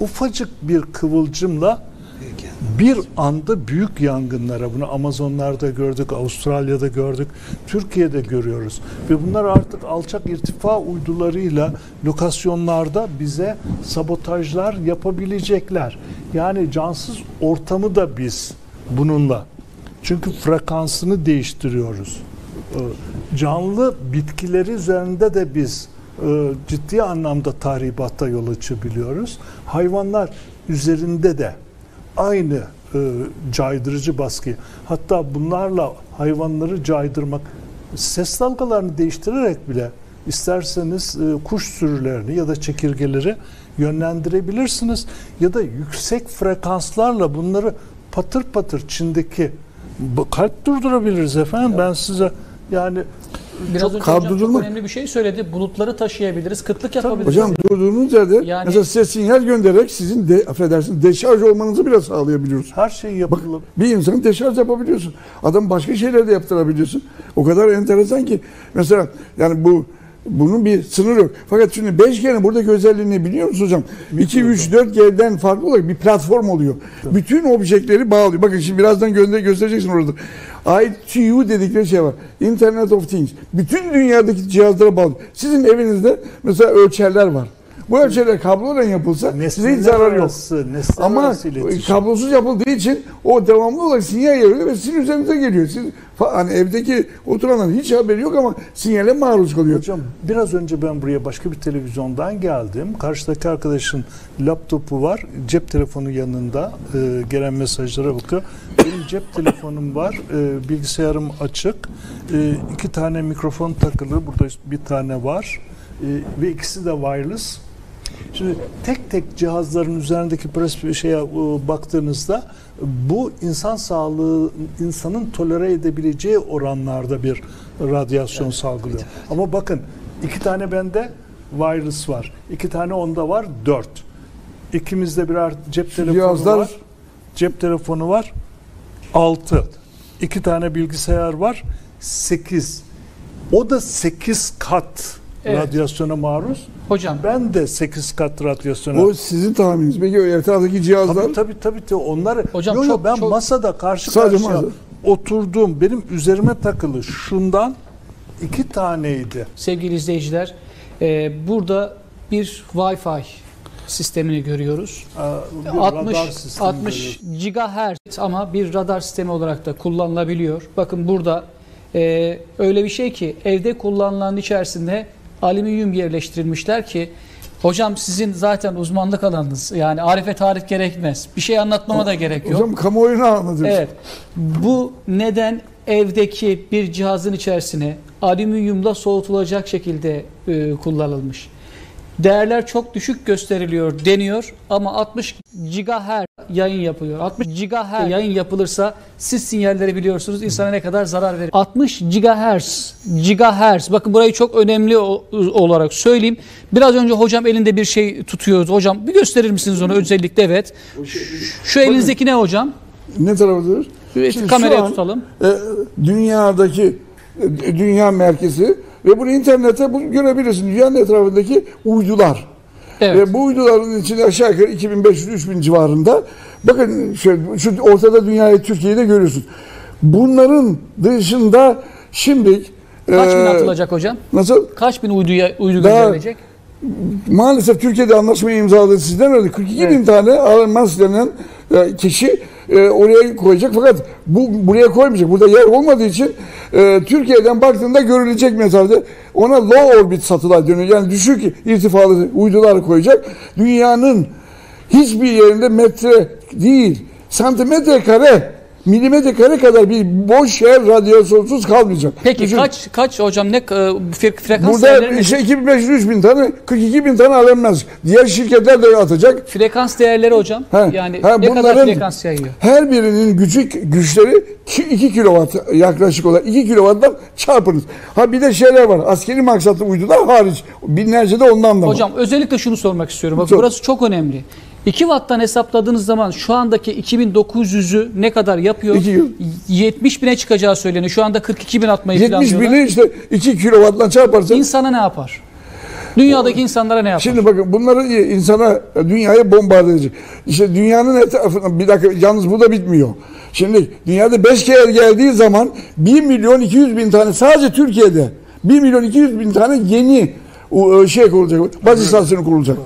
ufacık bir kıvılcımla bir anda büyük yangınlara bunu Amazonlarda gördük, Avustralya'da gördük, Türkiye'de görüyoruz. Ve bunlar artık alçak irtifa uydularıyla lokasyonlarda bize sabotajlar yapabilecekler. Yani cansız ortamı da biz bununla çünkü frekansını değiştiriyoruz. Ee, Canlı bitkileri üzerinde de biz ciddi anlamda tahribatta yol açabiliyoruz. Hayvanlar üzerinde de aynı e, caydırıcı baskı. Hatta bunlarla hayvanları caydırmak ses dalgalarını değiştirerek bile isterseniz e, kuş sürülerini ya da çekirgeleri yönlendirebilirsiniz ya da yüksek frekanslarla bunları patır patır Çin'deki kalp durdurabiliriz efendim. Ben size yani Biraz çok önce hocam çok önemli bir şey söyledi. Bulutları taşıyabiliriz, kıtlık yapabiliriz. Hocam durduğunuz yerde Yani- mesela size sinyal göndererek sizin de affedersiniz deşarj olmanızı bile sağlayabiliyoruz. her şey Bak yapılıp bir insanı deşarj yapabiliyorsun. Adam başka şeyler de yaptırabiliyorsun. O kadar enteresan ki mesela yani bu bunun bir sınırı yok. Fakat şimdi 5G'nin buradaki özelliğini biliyor musunuz hocam? 2, 3, 4G'den farklı olarak bir platform oluyor. Bütün objektleri bağlıyor. Bakın şimdi birazdan gönder göstereceksin orada. ITU dedikleri şey var. Internet of Things. Bütün dünyadaki cihazlara bağlı. Sizin evinizde mesela ölçerler var. Bu ölçerler kabloyla yapılsa size hiç nesneler zarar yok. arası, Ama iletişim. kablosuz yapıldığı için o devamlı olarak sinyal yayıyor ve sizin üzerinize geliyor. Siz hani evdeki oturanların hiç haberi yok ama sinyale maruz kalıyor. Hocam biraz önce ben buraya başka bir televizyondan geldim. Karşıdaki arkadaşın laptopu var. Cep telefonu yanında. e, gelen mesajlara bakıyor. Benim cep telefonum var. e, bilgisayarım açık. E, iki tane mikrofon takılı. Burada bir tane var. E, ve ikisi de wireless. Şimdi tek tek cihazların üzerindeki pres- şeye e, baktığınızda bu insan sağlığı insanın tolere edebileceği oranlarda bir radyasyon salgılıyor. Ama bakın iki tane bende virus var. iki tane onda var. Dört. İkimizde birer cep telefonu cihazlar- var. Cep telefonu var. Altı. İki tane bilgisayar var. Sekiz. O da sekiz kat Evet. radyasyona maruz. Hocam Ben de 8 kat radyasyona. O sizin tahmininiz. Peki o etraftaki cihazlar tabii tabii tabii tabii. onları. Hocam yo, yo, çok- ben çok- masada karşı Sadece karşıya masa. oturduğum benim üzerime takılı şundan iki taneydi. sevgili izleyiciler e, burada bir Wi-Fi sistemini görüyoruz. Bir 60 radar sistemi 60 görüyoruz. GHz ama bir radar sistemi olarak da kullanılabiliyor. Bakın burada e, öyle bir şey ki evde kullanılan içerisinde alüminyum yerleştirilmişler ki hocam sizin zaten uzmanlık alanınız. Yani arife tarif gerekmez. Bir şey anlatmama da gerek yok. Hocam kamuoyuna anlatıyorsun. Evet. Bu neden evdeki bir cihazın içerisine alüminyumla soğutulacak şekilde e, kullanılmış. Değerler çok düşük gösteriliyor deniyor ama 60 GHz yayın yapılıyor. 60 GHz yayın yapılırsa siz sinyalleri biliyorsunuz insana ne kadar zarar verir. 60 GHz GHz bakın burayı çok önemli olarak söyleyeyim. Biraz önce hocam elinde bir şey tutuyordu. Hocam bir gösterir misiniz onu özellikle evet. Şu elinizdeki ne hocam? Ne tarafıdır? Evet, kameraya an, tutalım. e, dünyadaki e, dünya merkezi ve bunu internette bunu görebilirsin. Dünyanın etrafındaki uydular. Evet. Ve bu uyduların içinde aşağı yukarı 2500-3000 civarında. Bakın şöyle, şu ortada dünyayı Türkiye'yi de görüyorsun. Bunların dışında şimdi Kaç bin e, atılacak hocam? Nasıl? Kaç bin uyduya uydu Daha- gönderilecek? Maalesef Türkiye'de anlaşmayı imzaladı sizden öyle 42 bin tane Almans denen e, kişi e, oraya koyacak fakat bu buraya koymayacak. Burada yer olmadığı için e, Türkiye'den baktığında görülecek mesafede ona low orbit satellite dönüyor. Yani düşük irtifalı uydular koyacak. Dünyanın hiçbir yerinde metre değil santimetre kare milimetre kare kadar bir boş yer radyasyonsuz kalmayacak. Peki Düşün. kaç kaç hocam ne e, fre- frekans Burada işte 2500 bin tane 42 bin tane alenmez. Diğer şirketler de atacak. Frekans değerleri hocam Ha, yani ha, ne kadar frekans yayıyor? Her birinin gücü güçleri 2 kilowatt yaklaşık olarak 2 kilowatttan çarpınız. Ha bir de şeyler var. Askeri maksatlı uydular hariç. Binlerce de ondan da var. Hocam özellikle şunu sormak istiyorum. Bak Çok. burası çok önemli. 2 watttan hesapladığınız zaman şu andaki 2900'ü ne kadar yapıyor? İki yıl. 70 bine çıkacağı söyleniyor. Şu anda 42 bin atmayı 70 planlıyorlar. bini işte 2 kilowattla çarparsan İnsana ne yapar? Dünyadaki insanlara ne yapar? Şimdi bakın bunları insana, dünyaya bombarde edecek. İşte dünyanın etrafında, bir dakika yalnız bu da bitmiyor. Şimdi dünyada 5 kere geldiği zaman 1 milyon 200 bin tane sadece Türkiye'de 1 milyon 200 bin tane yeni o, şey kurulacak, baz istasyonu kurulacak.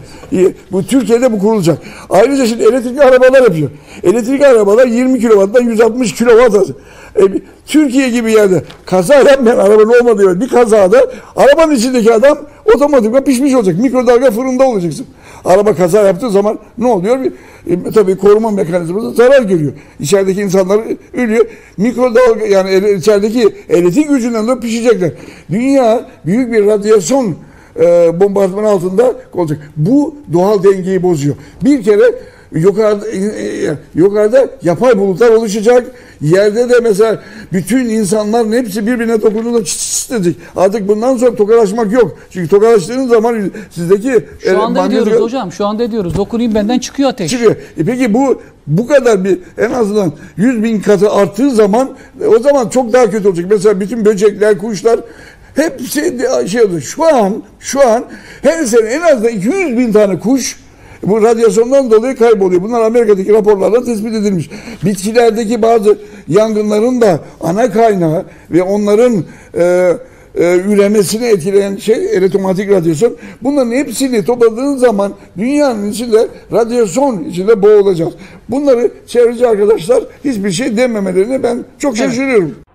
Bu Türkiye'de bu kurulacak. Ayrıca şimdi elektrikli arabalar yapıyor. Elektrikli arabalar 20 kilovattan 160 kilovat arası. E, Türkiye gibi yerde kaza yapmayan arabanın olmadığı yer, bir kazada arabanın içindeki adam otomatikman pişmiş olacak. Mikrodalga fırında olacaksın. Araba kaza yaptığı zaman ne oluyor? E, tabii koruma mekanizması zarar görüyor. İçerideki insanlar ölüyor. Mikrodalga yani içerideki elektrik gücünden de pişecekler. Dünya büyük bir radyasyon e, bombardıman altında olacak. Bu doğal dengeyi bozuyor. Bir kere yukarıda, e, e, yukarıda yapay bulutlar oluşacak. Yerde de mesela bütün insanların hepsi birbirine dokunduğunda çıt çıt edecek. Artık bundan sonra tokalaşmak yok. Çünkü tokalaştığınız zaman sizdeki e, Şu anda manyetik- ediyoruz hocam. Şu anda ediyoruz. Dokunayım benden çıkıyor ateş. çıkıyor. E peki bu bu kadar bir en azından 100 bin katı arttığı zaman e, o zaman çok daha kötü olacak. Mesela bütün böcekler, kuşlar hepsi de- şey oldu. Şu an şu an her sene en azından 200 bin tane kuş bu radyasyondan dolayı kayboluyor. Bunlar Amerika'daki raporlarla tespit edilmiş. Bitkilerdeki bazı yangınların da ana kaynağı ve onların e, e, üremesini etkileyen şey elektromanyetik radyasyon. Bunların hepsini topladığın zaman dünyanın içinde radyasyon içinde boğulacağız. Bunları çevreci arkadaşlar hiçbir şey dememelerine ben çok şaşırıyorum.